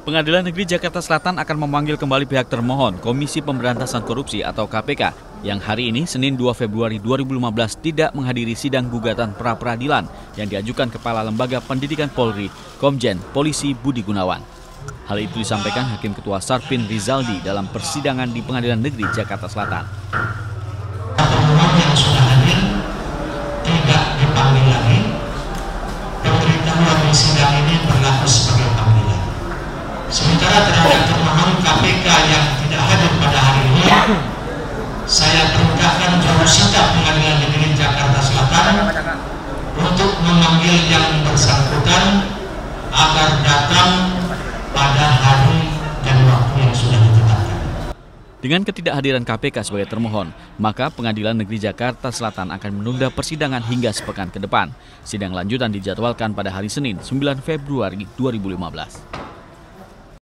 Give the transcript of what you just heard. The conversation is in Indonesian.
Pengadilan Negeri Jakarta Selatan akan memanggil kembali pihak termohon Komisi Pemberantasan Korupsi atau KPK yang hari ini Senin 2 Februari 2015 tidak menghadiri sidang gugatan pra-peradilan yang diajukan Kepala Lembaga Pendidikan Polri, Komjen Polisi Budi Gunawan. Hal itu disampaikan Hakim Ketua Sarpin Rizaldi dalam persidangan di Pengadilan Negeri Jakarta Selatan. Tidak dipanggil lagi. Ini KPK yang tidak hadir pada hari ini, saya perintahkan juru sikap Pengadilan Negeri Jakarta Selatan untuk memanggil yang bersangkutan agar datang pada hari dan waktu yang sudah ditetapkan. Dengan ketidakhadiran KPK sebagai termohon, maka Pengadilan Negeri Jakarta Selatan akan menunda persidangan hingga sepekan ke depan. Sidang lanjutan dijadwalkan pada hari Senin 9 Februari 2015.